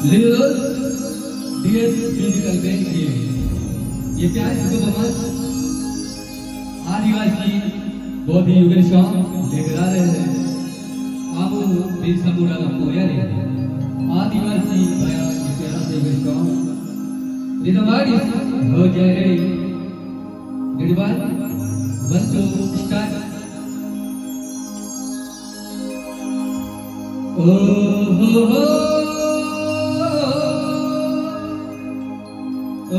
Littles, DS Musical Band की ये प्यार को बमस आदिवासी बहुत ही सॉन्ग लेकर आ रहे हैं। आप फिर समूरा आपको याद है आदिवासी हो जाए ready one two Aku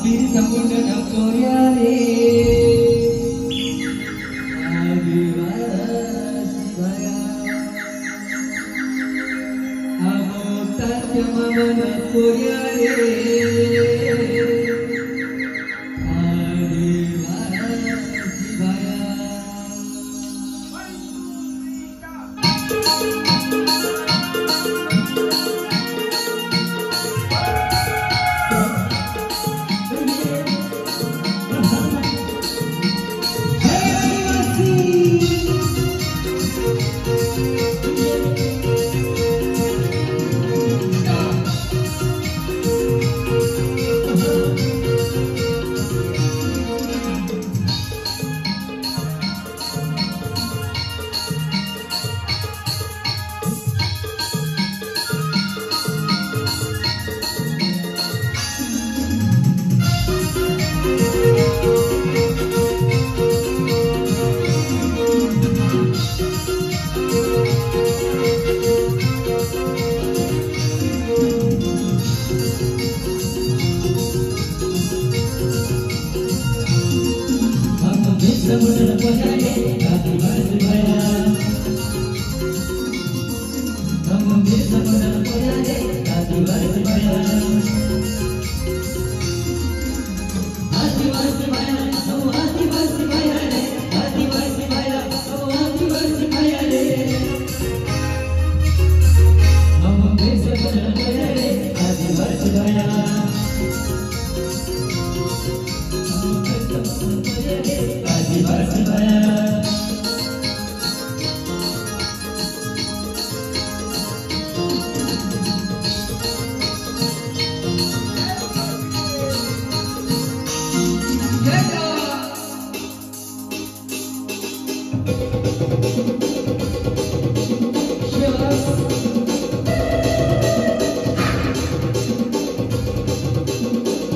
bisa dan aku yari Tatya Mamana Kuryare Aku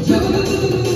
どうぞ。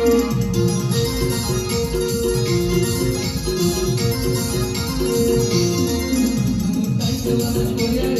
Thank you.